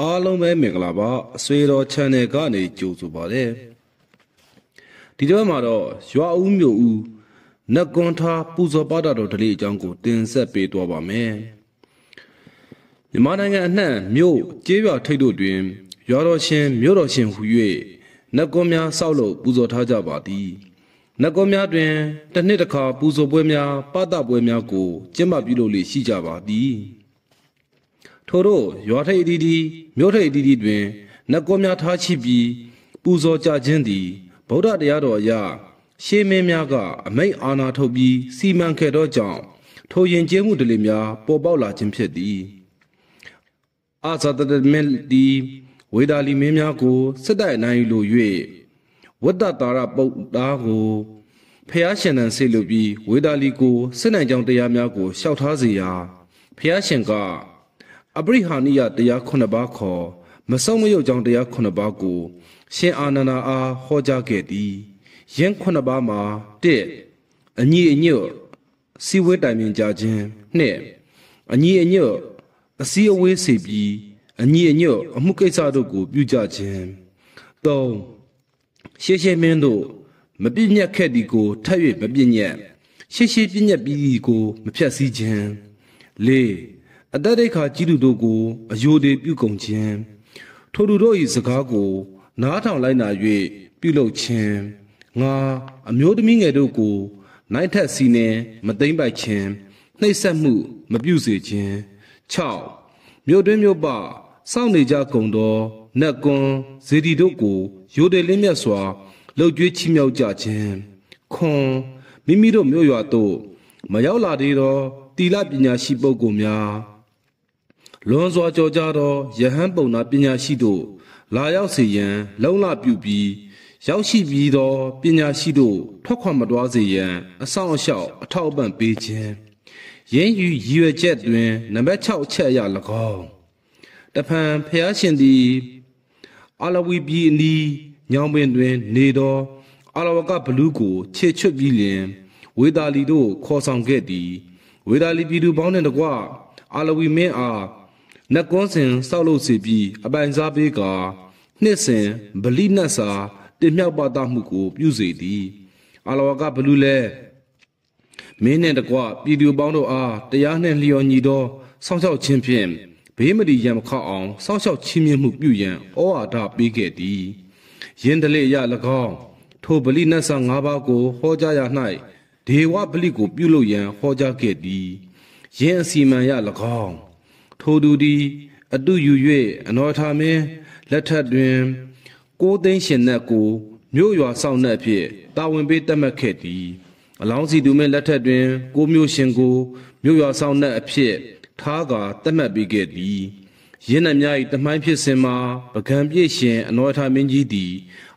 အားလုံးပဲမင်္ဂလာပါအဆွေတော် channel ကနေကြိုဆိုပါရစေဒီတော့မှာတော့ရွာဦးမြို့ဦးနတ်ကွန်ထားပူဇော်ပါတာတော်ဓလေ့အကြောင်းကိုတင်ဆက်ပေးသွားပါမယ်မြန်မာနိုင်ငံအနှံ့မြို့ကျေးရွာထိပ်တို့တွင်ရွာတော်ရှင်မြို့တော်ရှင်ဟူ၍နတ်ကွန်များဆောက်လုပ်ပူဇော်ထားကြပါသည်နတ်ကွန်များတွင်တစ်နှစ်တစ်ခါပူဇော်ပွဲများပတပွဲများကိုကျင်းပပြုလုပ်လေရှိကြပါသည် ထို့သောရွာထိပ်အသီးသီးမြို့ထိပ်အသီးသီးတွင်နတ်ကောများထားရှိပြီးပူဇော်ကြခြင်းသည်ဗုဒ္ဓတရားတော်အရရှေးမင်းများကအမိတ်အာဏာထုတ်ပြီးစီမံခဲ့သောကြောင့်ထိုယဉ်ကျေးမှုဓလေ့များပေါ်ပေါက်လာခြင်းဖြစ်သည်အာဇာတတမင်ဒီဝေဒာလီမင်းများကိုစစ်တိုက်နိုင်လို၍ဝတ္တတာရပုတ်သားကိုဖះရှင်တန်ဆေလို့ပြီးဝေဒာလီကိုစစ်နိုင်ကြောင်တရားများကိုရှောက်ထားစေရာဖះရှင်က အပရိဟာနိယတရားခုနှစ်ပါးခေါ်မဆုံးမယုတ်ကြောင့်တရားခုနှစ်ပါးကို ရှင်အာနန္ဒာအားဟောကြားခဲ့သည်ယင်းခုနှစ်ပါးမှာ1အညီအညွတ်စီဝဲတိုင်ပင်ကြခြင်း2အညီအညွတ်အစည်းအဝေးစီပြီးအညီအညွတ်အမှုကိစ္စတို့ကို ပြုကြခြင်း3ရှေးရှေးမင်းတို့မပြည့်ညက်ခဲ့သည်ကိုထပ်၍မပြည့်ညက်ရှေးရှေးပြည့်ညက်ပြီးသည်ကို မဖြတ်စည်းခြင်း4 အတ္တဒိဋ္ဌာကြီးသူတို့ကိုအယိုတွေပြုကုန်ခြင်းထိုသူတို့၏စကားကို နားထောင်လိုက်နာ၍ပြုလုပ်ခြင်းငါအမျိုးသမီးငယ်တို့ကို နိုင်ထက်စီနေမသိမ့်ပိုက်ခြင်းနှိပ်စက်မှုမပြုစေခြင်း6မြို့တွင်းမြို့ပစောင့်နေကြကုန်သောနတ်ကွန်ဇေဒီတို့ကိုရိုတယ်လင်းမြတ်စွာလှုပ်ကြွေးချီးမြှောက်ကြခြင်းခွန်မိမိတို့မြို့ရွာသို့မရောက်လာသေးသောတီလပညာရှိပုဂ္ဂိုလ်များ လွန်စွာကြော်ကြသောယဟန်ပုံနာပညာရှိတို့ လာရောက်စေရန် လုံလပြုပြီးရောက်ရှိပြီးသောပညာရှိတို့ထွက်ခွာမတော်စေရန်အဆောင်အလျှောက်အထောက်အပံ့ပေးခြင်းရင်းယူရည်ရွယ်ချက်တွင်နံပါတ်6အချက်အရ၎င်းတဖန်ဖျားရှင်သည်အာလဝီပြည်အနီးညောင်ပင်တွင် နေသောအာလဝကဘလူးကိုခြေချွတ်ပြီးလျင်ဝေဒါလီတို့ခေါ်ဆောင်ခဲ့သည်ဝေဒါလီပြည်သူပေါင်းနှင့်တကွအာလဝီမင်းအား နတ်ကွန်းစင်စောက်လို့စီပြီးအပိုင်စားပေးကနှစ်စဉ်ဗလိနတ်စာတင်မြောက်ပါတမှုကို ပြုစေသည်အလဝကဘလူလဲမင်းနဲ့တကွပြည်သူပေါင်းတို့အားတရားနှင့်လျော်ညီသောစောင့်ရှောက်ခြင်းဖြင့်ဘေးမဒီရံမခောက်အောင်စောင့်ရှောက်ချင်းမြင့်မှုပြုရန်ဩဝါဒပေးခဲ့သည်ယင်းတလေရ၎င်းထိုဗလိနတ်စာ၅ပါးကိုဟောကြားရ၌ဒေဝဗလိကိုပြုလုပ်ရန်ဟောကြားခဲ့သည်ယင်းအစီမံရ၎င်း ထိုသူသည်အတုယူ၍အနောထာမင်းလက်ထက်တွင်ကိုးသိန်းရှင်နှက်ကိုမြို့ရွာဆောင်နှက်ဖြင့်တာဝန်ပေးတတ်မှတ်ခဲ့သည်အလောင်းစီသူမင်းလက်ထက်တွင် ကိုမျိုးရှင်ကိုမြို့ရွာဆောင်နှက်အဖြစ်ထားကာတတ်မှတ်ပေးခဲ့သည်ရင်းနှံများ၏တမိုင်းဖြစ်စဉ်မှာပကံပြည့်ရှင်အနောထာမင်းကြီးသည်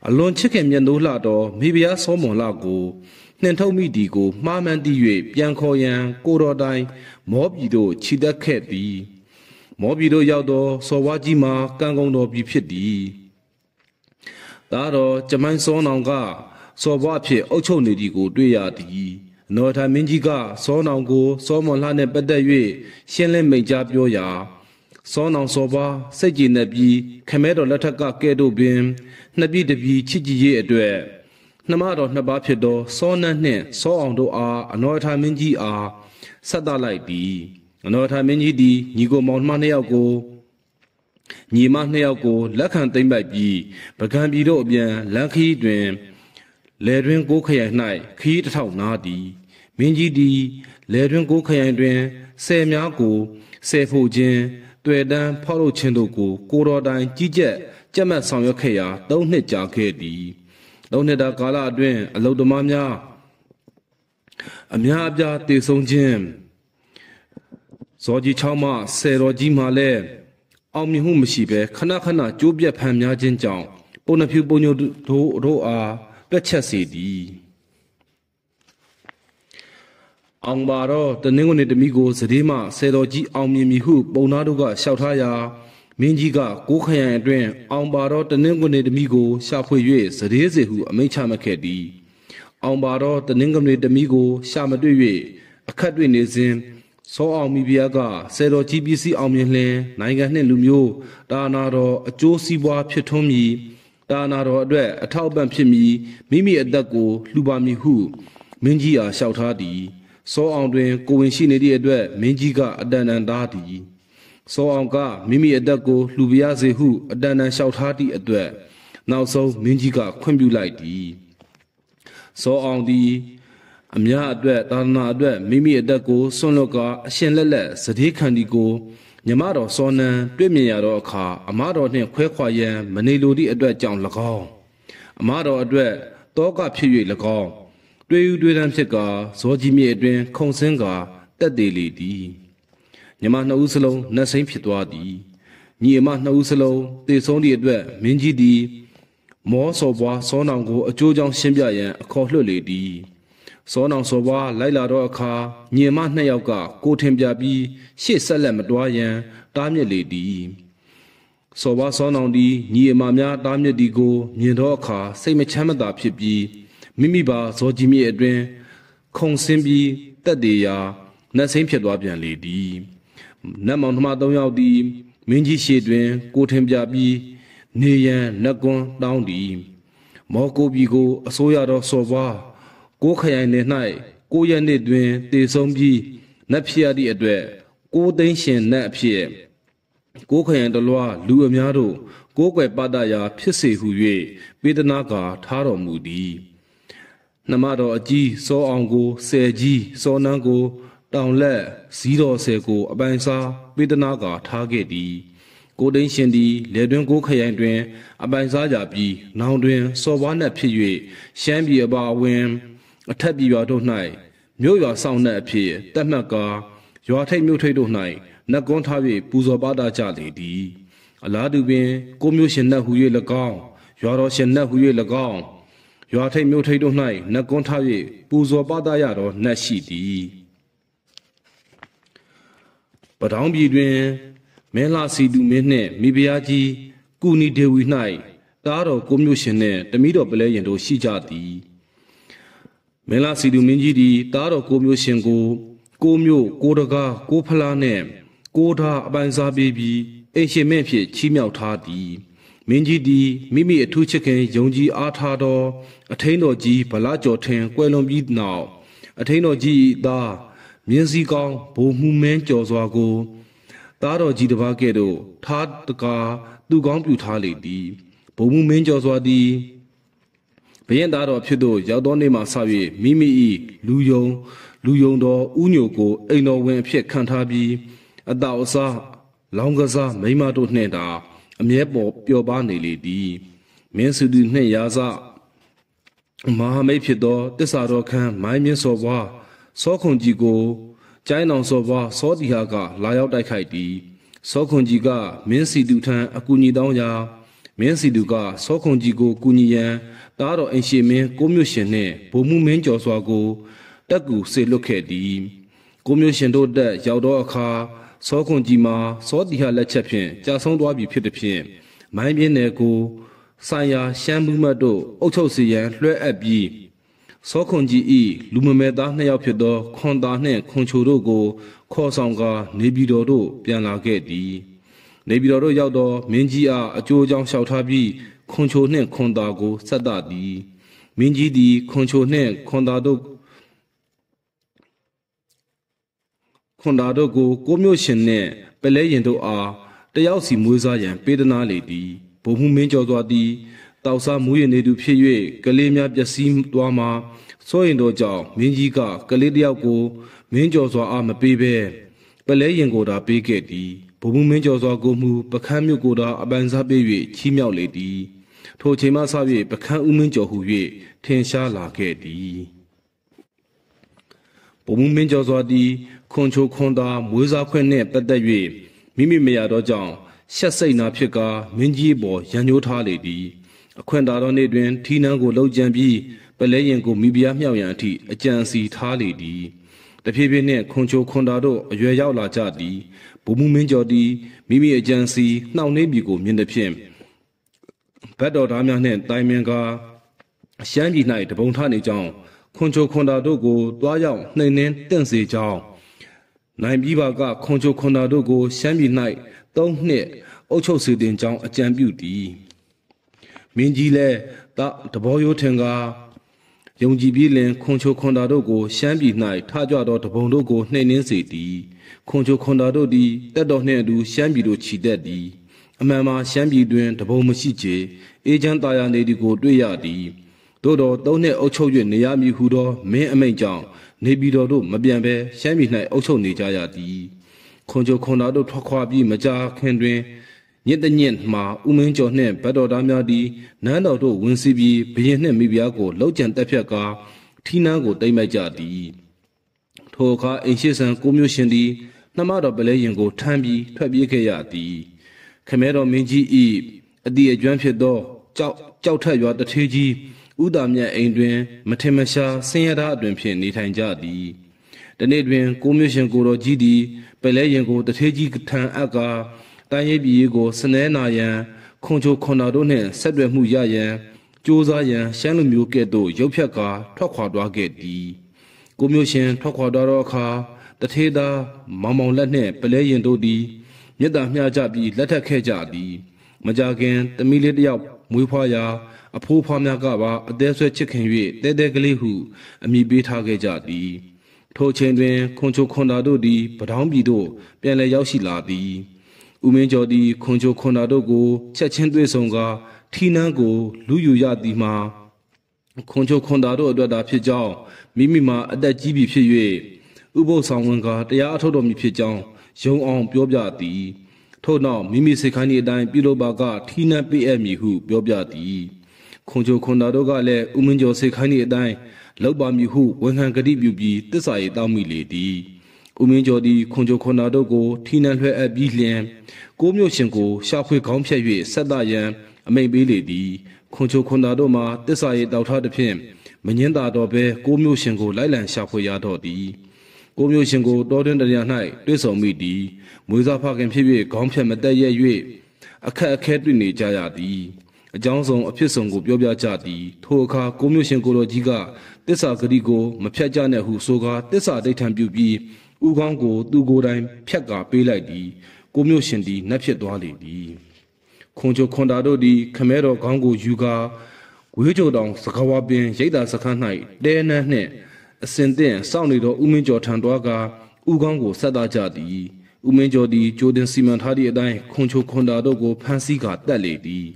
အလွန်ချစ်ခင်မြတ်နိုးလှသောမိဖုရားစောမွန်လှကိုနှင်ထုတ်မိသည်ကိုမှားမှန်းသိ၍ပြန်ခေါ်ရန်ကိုတော်တိုင်မောပြည်သို့ခြိတက်ခဲ့သည် မောပြည်တို့ရောက်သောစော်ဝါကြီးမှာကံကုန်တော်ပြီဖြစ်သည်ဒါတော့ကျမိုင်းစောနောင်ကစော်ဘွားဖြစ်အုပ်ချုပ်နေသည်ကို တွေ့ရသည်နော်ထာမင်းကြီးကစောနောင်ကိုစောမွန်လှနှင့်ပတ်သက်၍ရှင်းလင်းမိန့်ကြားပြောရာစောနောင်စောဘွားစိတ်ကြည်နေပြီးခမဲတော်လက်ထက်ကကဲ့သို့ပင်နှစ်ပြည်တပြည်ချစ်ကြည်ရေးအတွက်နှမတော်နှစ်ပါးဖြစ်သောစောနတ်နှင့်စောအောင်တို့အားအနောထာမင်းကြီးအားဆက်သလိုက်သည် အနောထာမင်းကြီးသည်ညီကိုမောင်နှမနှစ်ယောက်ကိုညီမနှစ်ယောက်ကိုလက်ခံသိမ့်ပိုက်ပြီးပကံပြည်တို့အပြန်လန်ခီတွင်လယ်တွင်ကိုခရိုင်၌ခီးတစ်ထောက်နားသည်မင်းကြီးသည်လယ်တွင်ကိုခရိုင်တွင်ဆယ်များကိုဆယ်ဖို့ခြင်းတွေ့တန်းဖောက်လုပ်ခြင်းတို့ကိုကိုတော်တိုင်ကြီးကြက်ကြက်မှတ်ဆောင်ရွက်ခဲ့ရာ၃နှစ်ကြာခဲ့သည်၃နှစ်တာကာလအတွင်းအလုတ္တမများအများအပြားတည်ဆုံခြင်း ဇော်ကြီးချောင်းမှဆယ်တော်ကြီးမှလည်းအောင်မြင်မှုမရှိဘဲခဏခဏကြိုးပြက်ဖန်များခြင်းကြောင့်ပုံနှဖြူပုံညိုတို့တို့အားတွက်ချက်စေသည်အောင်ပါတော့တနင်္ဂနွေတမိကိုစတိမှဆယ်တော်ကြီးအောင်မြင်ပြီဟုပုံသားတို့ကလျှောက်ထားရာမင်းကြီးကကိုးခရိုင်အတွင်းအောင်ပါတော့တနင်္ဂနွေတမိကိုရှာဖွေ၍စတိစေဟုအမိန့်ချမှတ်ခဲ့သည်အောင်ပါတော့တနင်္ဂနွေတမိကိုရှာမတွေ့၍အခက်တွေ့နေစဉ်ဇ စောအောင်မိဖုရားကဆယ်တော်ကြီးပစ္စည်းအောင်မြင်လင်နိုင်ငံနှင့်လူမျိုးတာနာတော်အကျိုးစီးပွားဖြစ်ထွန်းမည်တာနာတော်အတွက်အထောက်အပံ့ဖြစ်မည်မိမိအသက်ကိုလှူပါမည်ဟုမင်းကြီးအားလျှောက်ထားသည်စောအောင်တွင်ကိုဝင်ရှိနေသည့်အတွက်မင်းကြီးကအတန်တန်သားသည်စောအောင်ကမိမိအသက်ကိုလှူပါရစေဟုအတန်တန်လျှောက်ထားသည့်အတွက်နောက်ဆုံးမင်းကြီးကခွင့်ပြုလိုက်သည်စောအောင်သည် အများအတွက်သာသနာအတွက်မိမိအသက်ကိုဆွန့်လွတ်ကာအရှင်လက်လက်စတိခန္ဒီကိုမြမတော်စောနံတွေ့မြင်ရသောအခါအမတော်နှင့်ခွဲခွာရန်မနေလိုသည့်အတွက်ကြောင့်၎င်းအမတော်အတွက်တောကဖြစ်၍၎င်းတွေ့ယူတွေ့တမ်းဖြစ်ကာဇောကြီးမြေအတွင် ခုံစင်းကာတက်သေးလေသည်မြမနှစ်ဦးစလုံးနှက်စိမ့်ဖြစ်သွားသည်ညီအမနှစ်ဦးစလုံးတေဆုံးသည့်အတွက်မင်းကြီးသည်မောစောပွားစောနောင်ကိုအကျိုးကြောင့်ရှင်းပြရန်အခေါ်လွှတ်လေသည် စောနောင်စောပွားလိုက်လာတော့အခါညင်မနှစ်ယောက်ကကိုထင်ပြပြီးရှေ့ဆက်လက်မတွားရန်တားမြစ်လေသည်စောပွားစောနောင်သည်ညီအမများတားမြစ်သည်ကိုမြင်တော့အခါစိတ်မချမ်းမသာဖြစ်ပြီးမိမိပါဇောကြီးမြေအတွင်ခုံဆင်းပြီးတက်သေးရာနှက်စိမ့်ဖြစ်သွားပြန်လေသည်နတ်မောင်နှမ၃ယောက်သည်မင်းကြီးရှေ့တွင် ကိုထင်ပြပြီးနေရန်နတ်ကွန်းတောင်းသည်မောကိုပြီကိုအစိုးရတော်စော်ပွား ကိုခရိုင်နယ်၌ကိုရက်နှစ်တွင်တည်ဆုံးပြီးနတ်ဖြစ်ရသည့်အတွက်ကိုသိန်းရှင်နတ်အဖြစ်ကိုခရိုင်တလွားလူအများတို့ကိုးကွယ်ပတရာဖြစ်စေဟု၍ပေဒနာကာထားတော်မူသည်နှမတော်အကြီးစောအောင်ကိုဆယ်ကြီးစောနန်းကို တောင်လက်ဇီးတော်ဆယ်ကို အပိုင်စားပေဒနာကာထားခဲ့သည်ကိုသိန်းရှင်သည်လေတွင်ကိုခရိုင်တွင် အပိုင်စားကြပြီးနောင်တွင်စော်ဘွားနှက်ဖြစ်၍ရှမ်းပြည်အပါအဝင် အထက်ပြည်ရွာတို့၌မြို့ရွာဆောင်နှက်အဖြစ်တက်မှတ်ကာရွာထိပ်မြို့ထိပ်တို့၌နတ်ကွန်းထား၍ပူဇော်ပါတာကြလေသည်အလားတူပင်ကိုမျိုးရှင်နှက်ဟူ၍၎င်းရွာတော်ရှင်နှက်ဟူ၍၎င်းရွာထိပ်မြို့ထိပ်တို့၌နတ်ကွန်းထား၍ပူဇော်ပါတာရတော်နှက်ရှိသည်ပတောင်းပြည်တွင်မဲလာစီတူမင်းနှင့်မိဖုရားကြီးကုနီဒေဝီ၌တားတော်ကိုမျိုးရှင်နှင့်တမိတော်ပလဲရင်တို့ရှိကြသည် မင်းလာစီတူမင်းကြီးသည်တားတော်ကိုမျိုးရှင်ကို ကိုမျိုးကိုတကားကိုဖလားနှင့်ကိုထားအပိုင်စားပေးပြီးအိမ်ရှင်မင်းဖြစ်ချီးမြှောက်ထားသည်မင်းကြီးသည်မိမိအထူးချစ်ခင်ယုံကြည်အားထားသောအထင်းတော်ကြီးဗလာကျော်ထင်ကွယ်လွန်ပြီးနောက်အထင်းတော်ကြီးသားမြင်းစည်းကောင်းဘိုလ်မှုမင်းကျော်စွာကိုသားတော်ကြီးတစ်ပါးကဲ့သို့ထားတကားသူကောင်းပြူထားလေသည်ဘုံမှုမင်းကျော်စွာသည် ဘရင်သားတော်ဖြစ်သို့ရောက်သောနေ့မှစ၍မိမိ၏လူယုံလူယုံတော်ဥညိုကိုအိမ်တော်ဝင်အဖြစ်ခံထားပြီးအတောအစားလောင်းကစားမိမတို့နှင့်တာအမြဲပေါ်ပျော်ပါနေလေသည်မင်းစုသူနှင့်ရာဇမဟာမိတ်ဖြစ်သောတစ္ဆာတော်ခန်းမိုင်းမြင့်စော်ဘွားစောခွန်ကြီးကိုကျိုင်းအောင်စော်ဘွားစောတီဟာကလာရောက်တိုက်ခိုက်သည်စောခွန်ကြီးကမင်းစီတူထံအကူညီတောင်းရာ မင်းစီတူကစောခွန်ကြီးကိုကူညီရန်တားတော်အင်ရှင်မင်းကိုမျိုးရှင်နှင့်ဗိုလ်မှူးမင်းကျော်စွာကိုတက်ကူဆေလွတ်ခဲ့သည်ကိုမျိုးရှင်တို့တက်ရောက်သောအခါစောခွန်ကြီးမှာစောတီဟာလက်ချက်ဖြင့်ကြာဆုံးသွားပြီဖြစ်သည်ဖြင့်မိုင်းပြင်းနယ်ကိုဆိုင်ရာရှမ်းမှုမတ်တို့အုပ်ချုပ်စီရန်လွှဲအပ်ပြီးစောခွန်ကြီးဤလူမမဲသားနှစ်ယောက်ဖြစ်သောခွန်သားနှင့်ခွန်ချိုတို့ကိုခေါ်ဆောင်ကာနေပြည်တော်သို့ပြန်လာခဲ့သည် နေပြည်တော်သို့ရောက်သောမင်းကြီးအားအကျိုးအကြောင်းလျှောက်ထားပြီးခွန်ချိုနှင့်ခွန်သားကိုဆက်တသည်မင်းကြီးသည်ခွန်ချိုနှင့်ခွန်သားတို့ခွန်သားတို့ကိုကိုမျိုးရှင်နှင့်ပလဲရင်တို့အားတယောက်စီမွေးစားရန်ပေးသနာလေသည်ဘုံမှုမင်းကျော်စွာသည်တောက်စားမူးရနေသူဖြစ်၍ကလေးများပျက်စီးသွားမှာစိုးရင်တို့ကြောင့်မင်းကြီးကကလေးတယောက်ကိုမင်းကျော်စွာအားမပေးဘဲပလဲရင်ကိုသာပေးခဲ့သည် ဘုံမှုမင်းကျော်စွာကိုမူပခန်းမြို့ကိုသာအပန်းစားပေး၍ချီးမြှောက်လေသည်ထိုချိန်မှစ၍ပခန်းဦးမင်းကျော်ဟု၍ထင်ရှားလာခဲ့သည်ဘုံမှုမင်းကျော်စွာသည်ခွန်ချိုခွန်သာမွေးစားခွင့်နှင့်ပတ်သက်၍မိမိမရသောကြောင့်ရှက်စိတ်နာဖြစ်ကာမင်းကြီးပေါ်ရန်ညိုးထားလေသည်အခွင့်သာသောနေ့တွင်ထီနန်းကိုလှုပ်ကြံပြီးပလဲရင်ကိုမိဖုရားမြောက်ရန်အထိအကြံစီထားလေသည်တဖြည်းဖြည်းနှင့်ခွန်ချိုခွန်တာတို့အရွယ်ရောက်လာကြသည် ဘုံမှုမင်းကျော်သည်မိမိအကြံစီနှောင့်နှေးပြီကိုမြင်သည်ဖြင့်ဘတ်တော်သားများနှင့်တိုင်ပင်ကာရှမ်းပြည်၌တပုံထနေကြောင်းခွန်ချိုခွန်တာတို့ကိုတွားရောက်နှိမ်နှင်းတင့်စေကြောင်းနိုင်ပြီးပါကခွန်ချိုခွန်သာတို့ကိုရှမ်းပြည်၌၃နှစ်အုပ်ချုပ်စေတင်ကြောင်းအကြံပြုသည်မင်းကြီးလည်းတတဘောရိုးထင်က ယုံကြည်ပြီးလင်ခွန်ချိုခွန်သာတို့ကိုရှမ်းပြည်၌ထကြွသောတပုံတို့ကိုနှိမ်နှင်းစေသည်ခွန်ချိုခွန်သာတို့သည်တက်တော်နှင့်အတူရှမ်းပြည်သို့ခြိတက်သည်အမှန်မှာရှမ်းပြည်တွင်တပုံမရှိချေအေဂျင့်တာယာနေဒီကိုတွေ့ရသည်သို့တော်သုံးနှစ်အုပ်ချုပ်၍နေရမည်ဟုသောမင်းအမိန့်ကြောင့်နေပြည်တော်တို့မပြန်ဘဲရှမ်းပြည်၌အုပ်ချုပ်နေကြရသည်ခွန်ချိုခွန်သာတို့ထွက်ခွာပြီးမကြာခင်တွင် ညစ်တညစ်မှာဦးမင်းကျော်နှင့်ဗတ်တော်သားများသည်နန်းတော်တို့ဝင်စီပြီးဘရင်နှင့်မိဖုရားကိုလှုပ်ကြံတက်ဖြတ်ကာထီးနှန်းကိုတိမ့်မိုက်ကြသည်ထိုအခါအိမ်ရှိဆန်ကိုမျိုးရှင်သည်နှမတော်ပလဲရင်ကိုထမ်းပြီးထွက်ပြေးခဲ့ရသည်ခမဲတော်မင်းကြီးဤအတီအကျွမ်းဖြစ်သောကြောက်ကြောက်ထက်ရွာတထေးကြီးဥဒါမြတ်အိမ်တွင် မထင်မရှားဆင်းရဲသားအတွင်ဖြင့်နေထိုင်ကြသည်တနေ့တွင် ကိုမျိုးရှင်ကိုတော်ကြီးသည်ပလဲရင်ကိုတထေးကြီးထံအပ်ကာ တိုင်းရေးပြည်ကိုစနဲနာရန်ခွန်ချိုခွန်တော်တို့နှင့်ဆက်တွယ်မှုရရန်စ조사ရန်ရှမ်းလူမျိုးကဲ့သို့ရုပ်ဖြတ်ကာထွက်ခွာသွားခဲ့သည်ကိုမျိုးရှင်ထွက်ခွာသွားသောအခါတထေးသားမောင်မောင်လက်နှင့်ပလဲရင်တို့သည်မြတ်တာမျှကြပြီးလက်ထက်ခဲ့ကြသည်မကြခင်တမီလေးတယောက်မွေးဖွားရာအဖိုးဖွားများကပါအသေးဆွဲချစ်ခင်၍တဲတဲကလေးဟုအမိပေးထားခဲ့ကြသည်ထိုချိန်တွင်ခွန်ချိုခွန်တာတို့သည်ပထောင်းပြည်သို့ပြန်လည်ရောက်ရှိလာသည် ဦးမင်းကျော်သည်ခွန်ချိုခွန်တာတို့ကိုချက်ချင်းတွေ့ဆုံကာထီနန်းကို လူယူရသည်မှာခွန်ချိုခွန်တာတို့အတွက်သာဖြစ်ကြောင်းမိမိမှာအသက်ကြီးပြီဖြစ်၍ဥပုသ်ဆောင်ဝင်ကတရားအထုတ်တော်မူဖြစ်ကြောင်းယုံအောင်ပြောပြသည်ထို့နောက်မိမိစိတ်ခိုင်းသည့်အတိုင်းပြုလုပ်ပါကထီနန်းပေးအပ်မည်ဟုပြောပြသည်ခွန်ချိုခွန်တာတို့ကလည်းဦးမင်းကျော်စိတ်ခိုင်းသည့်အတိုင်းလောက်ပါမည်ဟုဝန်ခံကတိပြုပြီးတစ္ဆာရေးတောင်းမိလေသည် ဦးမင်းကျော်သည်ခွန်ချိုခွန်တာတို့ကိုထီနန်းလွှဲအပ်ပြီးလျင်ကိုမျိုးရှင်ကိုရှာဖွေခေါင်းဖြတ်၍ဆက်တရန်အမိန်ပေးလေသည်ခွန်ချိုခွန်တာတို့မှာတစ္ဆာရေးတောက်ထားသဖြင့်မငင်းတာတော့ဘဲကိုမျိုးရှင်ကိုလိုက်လံရှာဖွေရတော့သည်ကိုမျိုးရှင်ကိုတောတွင်တရား၌တွေ့ဆုံမိသည်မွေးစားဖခင်ဖြစ်၍ခေါင်းဖြတ်မတက်ရ၍အခက်အခဲတွေ့နေကြရသည်အကြောင်းဆုံးအဖြစ်ဆုံးကိုပြောပြကြသည်ထိုအခါကိုမျိုးရှင်ကိုတော်ကြီးကတစ္ဆာဂတိကိုမဖြတ်ကြနဲ့ဟုဆိုကာတစ္ဆာဒိဋ္ဌံပြုပြီး ဥကောင်းကိုသူကိုယ်တိုင်ဖြတ်ကာပေးလိုက်သည်ကိုမျိုးရှင်သည်နှက်ဖြစ်သွားလေသည်ခွန်ချိုခွန်တာတို့သည်ခမဲတော်ခေါင်းကိုယူကာဝေးကြိုတောင်စကားဝပင်ရိတ်တာစခန်း၌တဲနှန်းနှင့်အစင်သင့်စောင့်နေသောဥမင်းကျော်ထံတော်ကဥကောင်းကိုဆက်သားကြသည်ဥမင်းကျော်သည်ကြိုတင်စီမံထားသည့်အတိုင်းခွန်ချိုခွန်တာတို့ကိုဖမ်းဆီးကာတက်လေသည်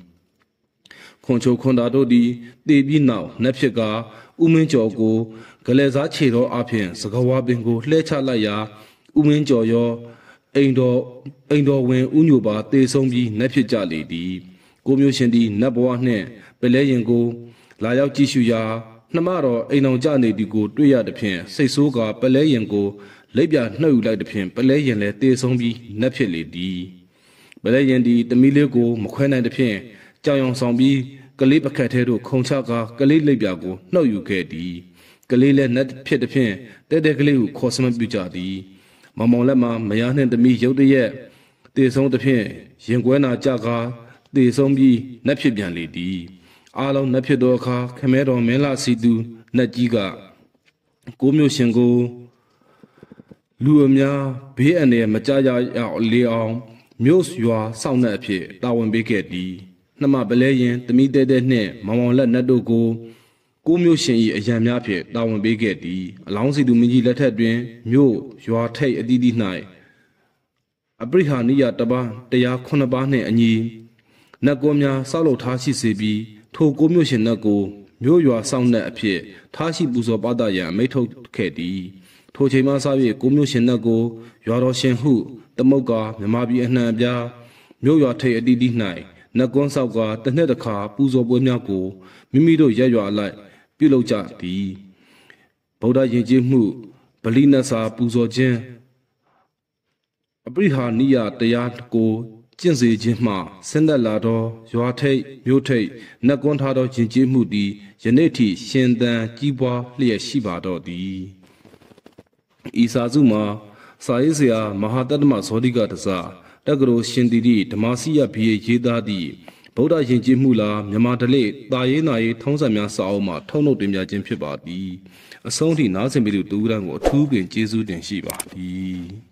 ခွန်ချိုခွန်တာတို့သည်တေပြီးနောက်နှက်ဖြစ်ကာ ဥမင်းကျော်ကိုဂလဲစားခြေတော်အဖျင်စကားဝပင်ကိုလှဲချလိုက်ရာဥမင်းကျော်ရောအိမ်တော်အိမ်တော်ဝင်ဥညိုပါတေဆုံးပြီးနှက်ဖြစ်ကြလေသည်ကိုမျိုးရှင်သည်နတ်ဘဝနှင့်ပလဲရင်ကို လာရောက်ကြည့်ရှုရာနှမတော်အိမ်တော်ကြနေသည်ကိုတွေ့ရသဖြင့်စိတ်ဆိုးကပလဲရင်ကိုလက်ပြနှုတ်ယူလိုက်သဖြင့်ပလဲရင်လည်းတေဆုံးပြီးနှက်ဖြစ်လေသည်ပလဲရင်သည်တမီးလေးကိုမခွဲနိုင်သဖြင့်ကြောင်ရောင်ဆောင်ပြီး ကလေးပကတ်ထဲသို့ခုံချကာကလေးလက်ပြကိုနှုတ်ယူခဲ့သည်ကလေးလည်းနှက်ဖြစ်သဖြင့်တဲတဲကလေးကိုခေါ်စမပြုကြသည်မမောင်လက်မှာမယားနှင့်သမီးရုတ်တရက်တေဆုံးသဖြင့်ရင်ကွဲနာကြကာတေဆုံးပြီးနှက်ဖြစ်ပြန်လေသည်အားလုံးနှက်ဖြစ်သောအခါခမဲတော်မင်းလာစီသူနှက်ကြီးကကိုမျိုးရှင်ကိုလူအများဘေးအန္တရာယ်မကြရအောင်လေအောင်မြို့ရွာစောင့်နှက်အဖြစ်တာဝန်ပေးခဲ့သည် နှမပလဲရင်တမိတဲတဲနှင့်မောင်မောင်လက်နှက်တို့ကိုကိုမျိုးရှင်၏အရန်များဖြင့်တာဝန်ပေးခဲ့သည်အလောင်းစီသူမင်းကြီးလက်ထက်တွင်မြို့ရွာထိပ်အသီးသီး၌အပရိဟာနိယတပါတရားခုနှစ်ပါးနှင့်အညီနတ်ကောများစောက်လုပ်ထားရှိစေပြီးထိုကိုမျိုးရှင်နတ်ကိုမြို့ရွာစောင့်နှက်အဖြစ်ထားရှိပူဇော်ပသရန်မိထုတ်ခဲ့သည်ထိုချိန်မှစ၍ကိုမျိုးရှင်နတ်ကိုရွာတော်ရှင်ဟုတမုတ်ကမြမပြည်အနှံအပြားမြို့ရွာထိပ်အသီးသီး၌ နတ်ကွန်းဆောက်ကတစ်နှစ်တစ်ခါပူဇော်ပွဲများကိုမိမိတို့ရက်ရွာလိုက် ပြုလုပ်ကြသည်ဗုဒ္ဓယဉ်ကျေးမှုဗလိနဆာပူဇော်ခြင်းအပရိဟာနိယတရားကိုကျင့်စေခြင်းမှဆင်းသက်လာသောရွာထိပ်မြို့ထိပ်နတ်ကွန်းထားသောယဉ်ကျေးမှုသည်ယနေ့ထိရှင်သန်ကြီးပွားလျက်ရှိပါတော့သည်ဤစာစုမှာစာရေးဆရာမဟာတတ္တမဇောတိကတစား တက္ကသိုလ်ရှင်တိတိဓမ္မစီယဘီရေးသားသည့်ဗုဒ္ဓယဉ်ကျေးမှုလားမြန်မာဓလေ့တာရေးနာရေးထုံးစံများစာအုပ်မှာထုတ်နှုတ်တင်ပြခြင်းဖြစ်ပါသည်အဆုံးထိနားဆင်ပြီးသူတူရန်ကိုအထူးပင်ကျေးဇူးတင်ရှိပါသည်